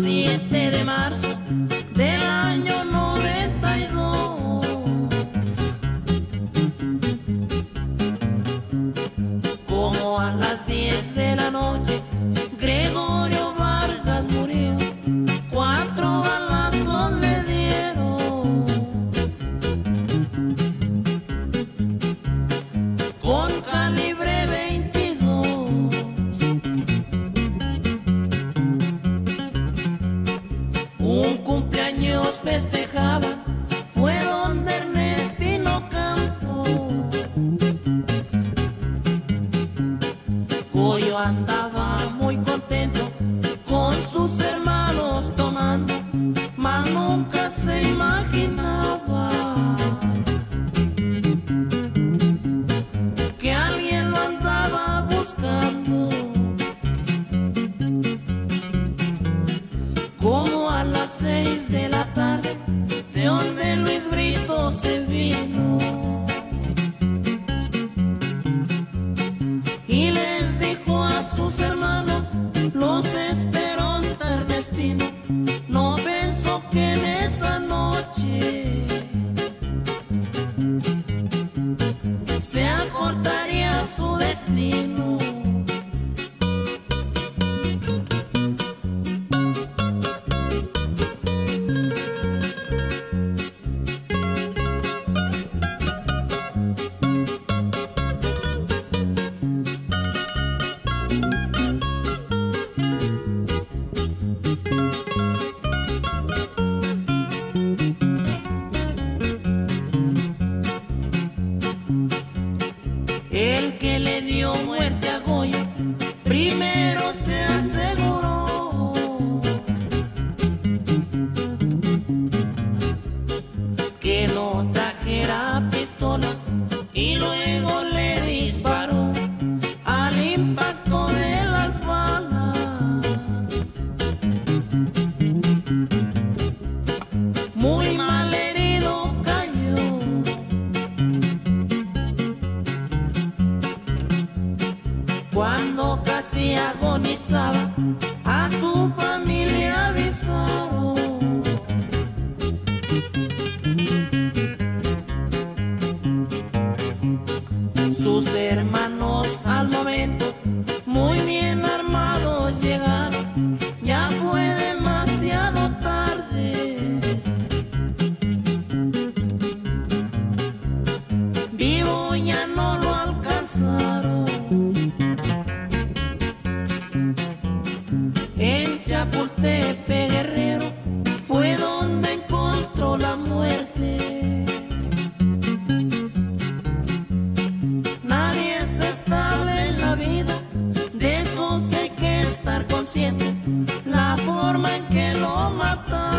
see it. negros que le dio muerte a Goya primero se aseguró que no trajera pistola y luego le disparó al impacto de las balas. Muy mal. cuando casi agonizaba a su la forma en que lo mata.